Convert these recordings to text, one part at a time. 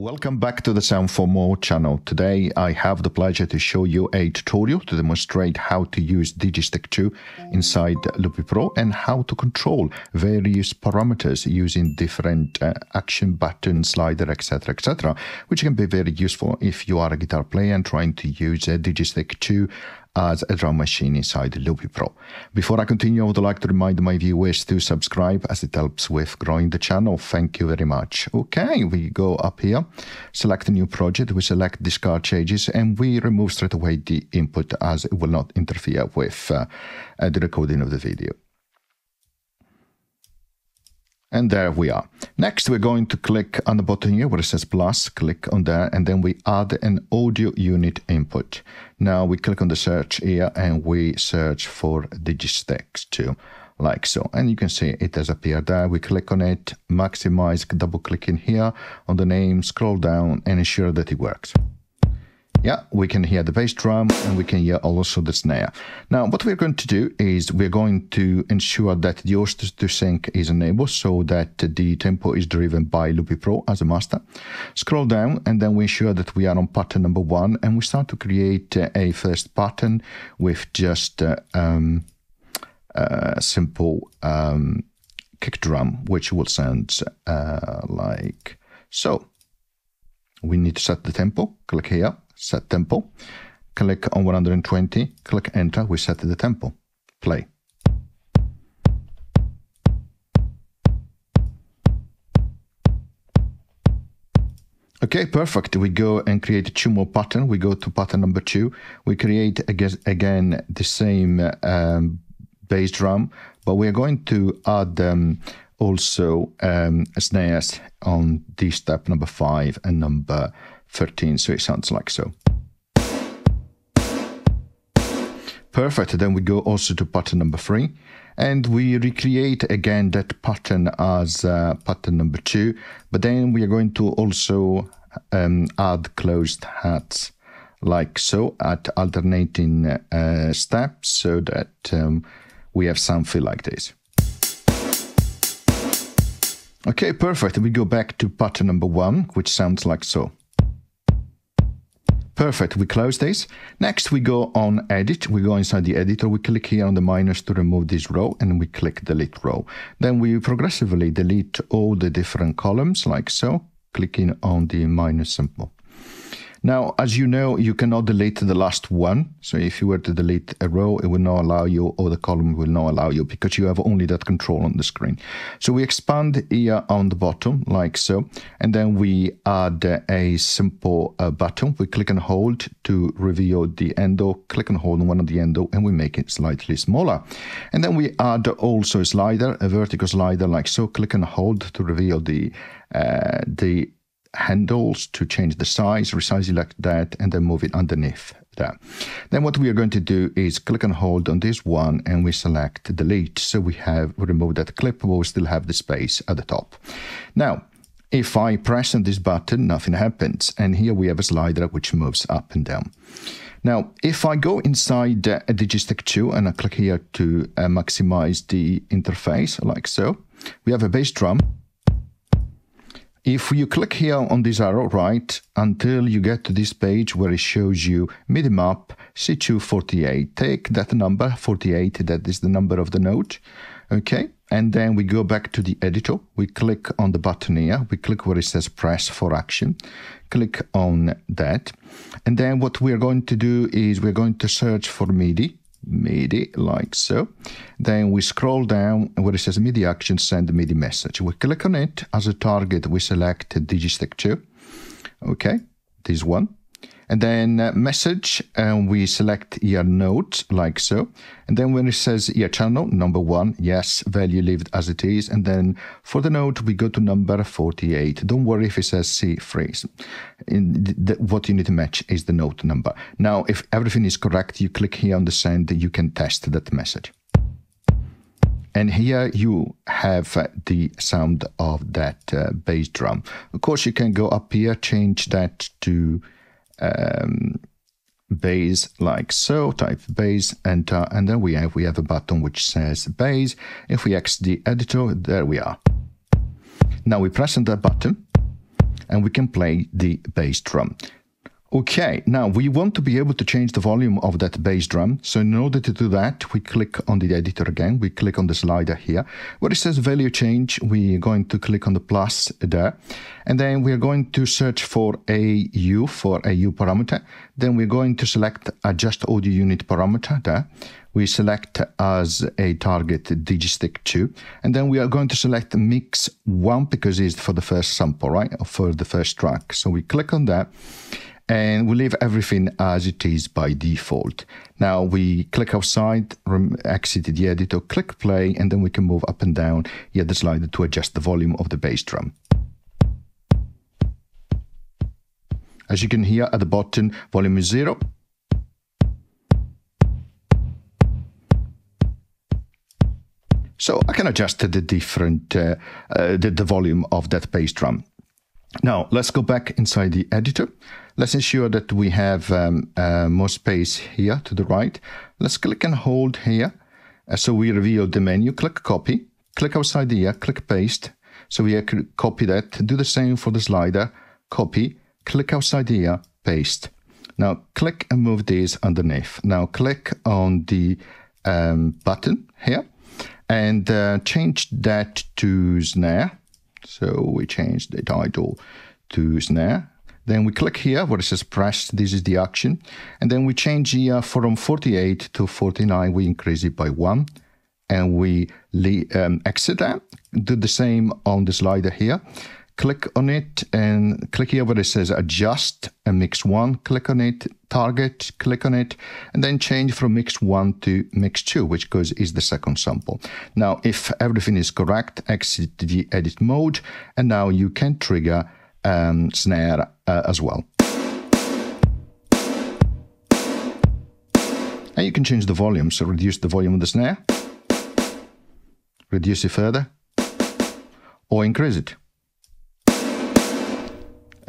Welcome back to the Sound for More channel. Today I have the pleasure to show you a tutorial to demonstrate how to use Digistix 2 inside Loopy Pro and how to control various parameters using different uh, action button, slider, etc, etc, which can be very useful if you are a guitar player and trying to use a Digistix 2 as a drum machine inside Loopy Pro. Before I continue, I would like to remind my viewers to subscribe as it helps with growing the channel. Thank you very much. Okay, we go up here, select a new project, we select discard changes, and we remove straight away the input as it will not interfere with uh, the recording of the video. And there we are. Next, we're going to click on the button here where it says plus, click on there, and then we add an audio unit input. Now we click on the search here and we search for Digistix 2, like so. And you can see it has appeared there. We click on it, maximize, double click in here on the name, scroll down and ensure that it works. Yeah, we can hear the bass drum and we can hear also the snare. Now, what we're going to do is we're going to ensure that the Host to Sync is enabled so that the tempo is driven by Loopy Pro as a master. Scroll down and then we ensure that we are on pattern number one and we start to create a first pattern with just uh, um, a simple um, kick drum, which will sound uh, like so. We need to set the tempo, click here, set tempo. Click on 120, click enter, we set the tempo. Play. Okay, perfect. We go and create two more pattern. We go to pattern number two. We create again the same um, bass drum, but we are going to add um, also um, snares on this step number five and number 13, so it sounds like so. Perfect, then we go also to pattern number three, and we recreate again that pattern as uh, pattern number two, but then we are going to also um, add closed hats like so at alternating uh, steps so that um, we have something like this. Okay, perfect. We go back to pattern number one, which sounds like so. Perfect, we close this. Next, we go on edit. We go inside the editor. We click here on the minus to remove this row and we click delete row. Then we progressively delete all the different columns like so, clicking on the minus symbol. Now, as you know, you cannot delete the last one. So if you were to delete a row, it will not allow you, or the column will not allow you because you have only that control on the screen. So we expand here on the bottom like so, and then we add a simple uh, button. We click and hold to reveal the endo, click and hold on one of the endo, and we make it slightly smaller. And then we add also a slider, a vertical slider like so, click and hold to reveal the uh, the handles to change the size, resize it like that, and then move it underneath that. Then what we are going to do is click and hold on this one and we select delete. So we have removed that clip, but we still have the space at the top. Now, if I press on this button, nothing happens. And here we have a slider which moves up and down. Now, if I go inside uh, Digistix 2 and I click here to uh, maximize the interface like so, we have a bass drum if you click here on this arrow right until you get to this page where it shows you MIDI map C248, take that number 48, that is the number of the note, okay? And then we go back to the editor, we click on the button here, we click where it says press for action, click on that. And then what we're going to do is we're going to search for MIDI, MIDI like so. Then we scroll down where it says MIDI action, send MIDI message. We click on it. As a target, we select Digistix 2. Okay, this one and then uh, message and we select your note like so. And then when it says your channel number one yes value lived as it is. And then for the note we go to number 48 don't worry if it says c phrase. The, what you need to match is the note number. Now if everything is correct you click here on the send you can test that message. And here you have uh, the sound of that uh, bass drum. Of course, you can go up here, change that to um, bass like so, type bass, enter, and then we have, we have a button which says bass. If we exit the editor, there we are. Now we press on that button, and we can play the bass drum. Okay, now we want to be able to change the volume of that bass drum. So in order to do that, we click on the editor again. We click on the slider here. Where it says value change, we're going to click on the plus there. And then we're going to search for AU for AU parameter. Then we're going to select adjust audio unit parameter there. We select as a target Digistix 2. And then we are going to select mix 1 because it's for the first sample, right? For the first track. So we click on that and we leave everything as it is by default. Now we click outside, exit the editor, click play, and then we can move up and down the slider to adjust the volume of the bass drum. As you can hear at the bottom, volume is zero. So I can adjust the different uh, uh, the, the volume of that bass drum. Now let's go back inside the editor. Let's ensure that we have um, uh, more space here to the right. Let's click and hold here. Uh, so we reveal the menu, click copy, click outside here, click paste. So we copy that, do the same for the slider, copy, click outside here, paste. Now click and move this underneath. Now click on the um, button here and uh, change that to snare so we change the title to snare. Then we click here where it says press, this is the action. And then we change here from 48 to 49, we increase it by one. And we um, exit that, do the same on the slider here. Click on it and click here where it says adjust and mix one. Click on it, target, click on it, and then change from mix one to mix two, which goes is the second sample. Now, if everything is correct, exit the edit mode, and now you can trigger um, snare uh, as well. And you can change the volume, so reduce the volume of the snare, reduce it further, or increase it.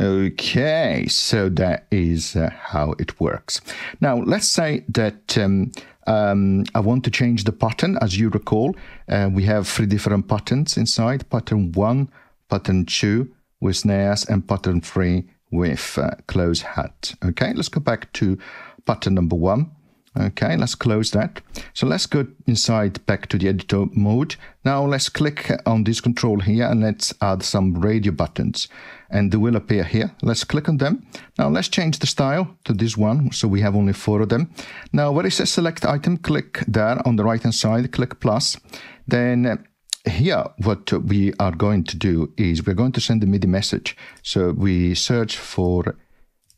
Okay, so that is uh, how it works. Now, let's say that um, um, I want to change the pattern. As you recall, uh, we have three different patterns inside. Pattern 1, pattern 2 with snares, and pattern 3 with uh, close hat. Okay, let's go back to pattern number 1. Okay, let's close that. So let's go inside back to the editor mode. Now let's click on this control here and let's add some radio buttons and they will appear here. Let's click on them. Now let's change the style to this one. So we have only four of them. Now where it says select item, click there on the right hand side, click plus. Then uh, here what we are going to do is we're going to send a MIDI message. So we search for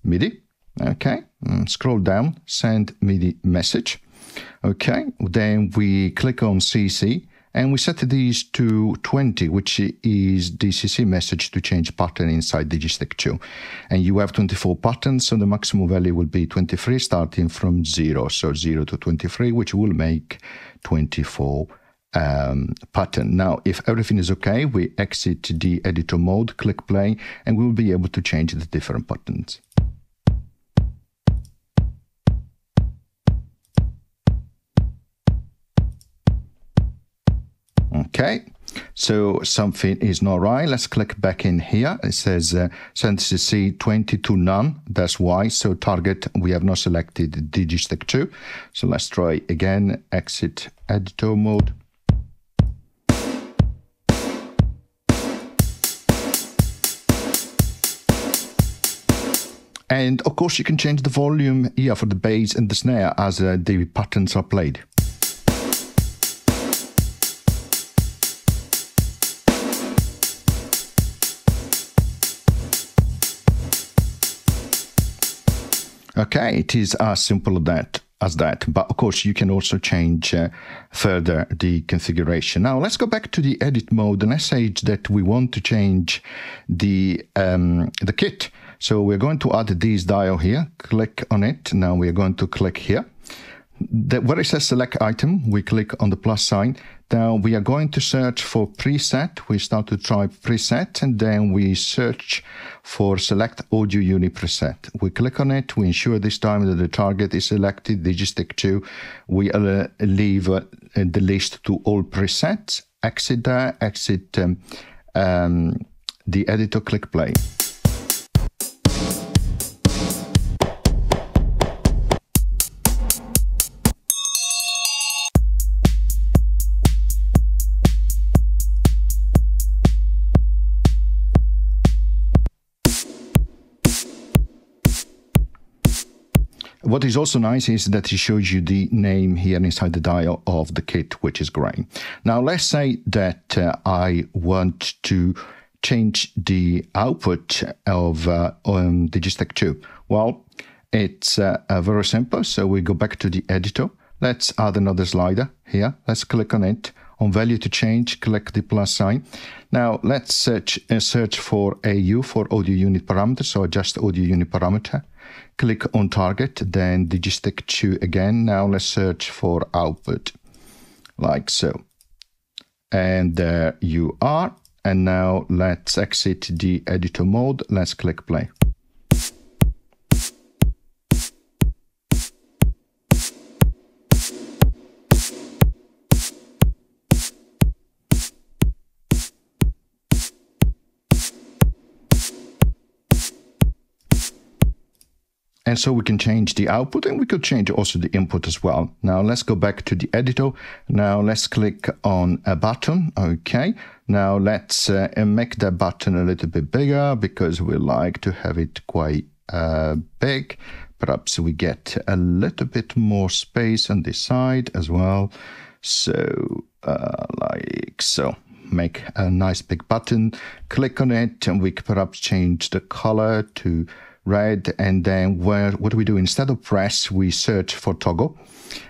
MIDI Okay, mm, scroll down, send MIDI message. Okay, then we click on CC and we set these to 20, which is DCC message to change pattern inside Digistix 2. And you have 24 patterns, so the maximum value will be 23 starting from 0, so 0 to 23, which will make 24 um, pattern. Now, if everything is okay, we exit the editor mode, click play, and we will be able to change the different patterns. Okay, so something is not right. Let's click back in here. It says uh, C 20 to none. That's why. So target, we have not selected Digistix 2. So let's try again, exit editor mode. And of course, you can change the volume here for the bass and the snare as uh, the patterns are played. Okay, it is as simple as that. As that, but of course you can also change uh, further the configuration. Now let's go back to the edit mode and let's say that we want to change the um, the kit. So we're going to add this dial here. Click on it. Now we're going to click here the, where it says select item, we click on the plus sign. Now we are going to search for preset. We start to type preset and then we search for select audio unit preset. We click on it. We ensure this time that the target is selected, Digistix 2. We uh, leave uh, the list to all presets. Exit there, exit um, um, the editor, click play. What is also nice is that it shows you the name here inside the dial of the kit, which is great. Now, let's say that uh, I want to change the output of uh, um, Digistix 2. Well, it's uh, very simple. So we go back to the editor. Let's add another slider here. Let's click on it. On value to change, click the plus sign. Now let's search, uh, search for AU for audio unit parameter. So adjust audio unit parameter. Click on target, then Digistix 2 again. Now let's search for output like so. And there you are. And now let's exit the editor mode. Let's click play. And so we can change the output and we could change also the input as well. Now let's go back to the editor. Now let's click on a button. Okay. Now let's uh, make that button a little bit bigger because we like to have it quite uh, big. Perhaps we get a little bit more space on this side as well. So uh, like so make a nice big button, click on it, and we perhaps change the color to right? And then where, what do we do? Instead of press, we search for toggle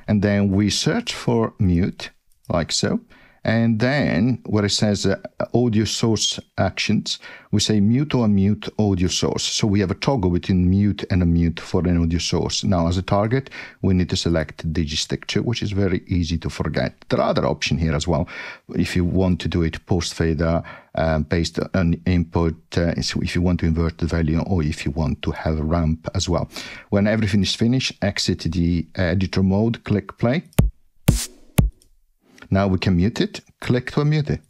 and then we search for mute like so. And then where it says uh, audio source actions, we say mute or unmute audio source. So we have a toggle between mute and unmute for an audio source. Now, as a target, we need to select Digistix 2, which is very easy to forget. There are other options here as well. If you want to do it post fader uh, based on input, uh, if you want to invert the value or if you want to have a ramp as well. When everything is finished, exit the editor mode, click play. Now we can mute it. Click to unmute it.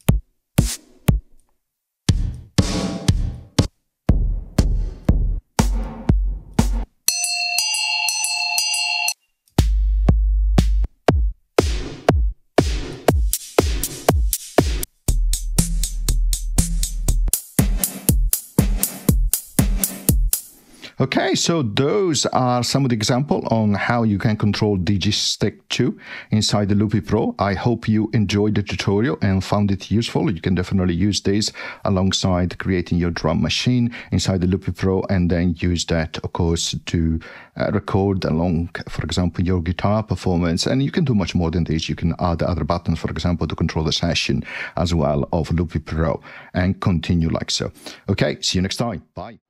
Okay, so those are some of the example on how you can control Digistix 2 inside the Loopy Pro. I hope you enjoyed the tutorial and found it useful. You can definitely use this alongside creating your drum machine inside the Loopy Pro and then use that, of course, to uh, record along, for example, your guitar performance. And you can do much more than this. You can add other buttons, for example, to control the session as well of Loopy Pro and continue like so. Okay, see you next time. Bye.